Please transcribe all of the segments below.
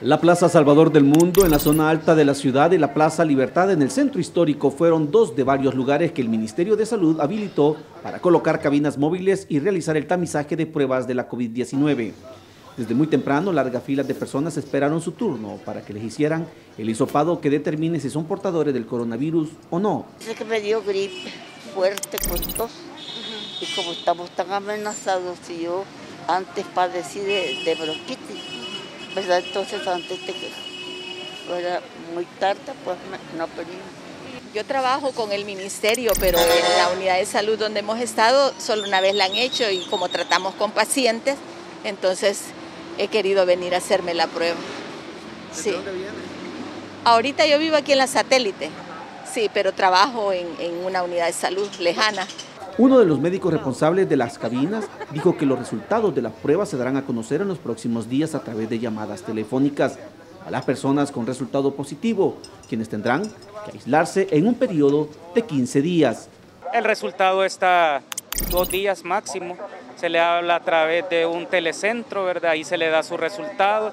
La Plaza Salvador del Mundo en la zona alta de la ciudad y la Plaza Libertad en el centro histórico fueron dos de varios lugares que el Ministerio de Salud habilitó para colocar cabinas móviles y realizar el tamizaje de pruebas de la COVID-19. Desde muy temprano, largas filas de personas esperaron su turno para que les hicieran el hisopado que determine si son portadores del coronavirus o no. Sé que me dio gripe fuerte con tos y como estamos tan amenazados y yo antes padecí de, de bronquitis, ¿verdad? Entonces antes de que fuera muy tarde, pues me, no pedí. Yo trabajo con el ministerio, pero en la unidad de salud donde hemos estado, solo una vez la han hecho y como tratamos con pacientes, entonces he querido venir a hacerme la prueba. ¿De dónde viene? Ahorita yo vivo aquí en la satélite, sí, pero trabajo en, en una unidad de salud lejana. Uno de los médicos responsables de las cabinas dijo que los resultados de las pruebas se darán a conocer en los próximos días a través de llamadas telefónicas a las personas con resultado positivo, quienes tendrán que aislarse en un periodo de 15 días. El resultado está dos días máximo, se le habla a través de un telecentro, ¿verdad? Ahí se le da su resultado,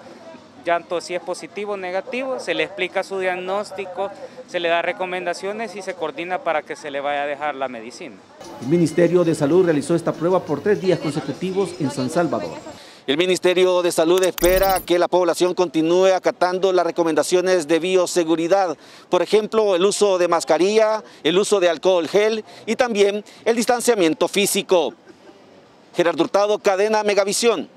tanto si es positivo o negativo, se le explica su diagnóstico, se le da recomendaciones y se coordina para que se le vaya a dejar la medicina. El Ministerio de Salud realizó esta prueba por tres días consecutivos en San Salvador. El Ministerio de Salud espera que la población continúe acatando las recomendaciones de bioseguridad, por ejemplo, el uso de mascarilla, el uso de alcohol gel y también el distanciamiento físico. Gerardo Hurtado, Cadena Megavisión.